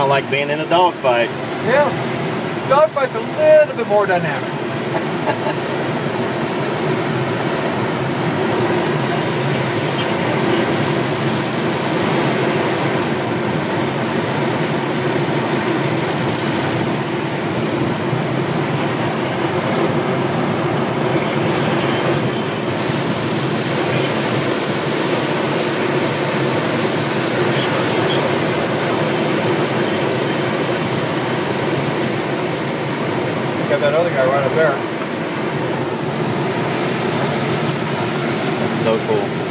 like being in a dogfight. Yeah. Dogfight's a little bit more dynamic. that other guy right up there. That's so cool.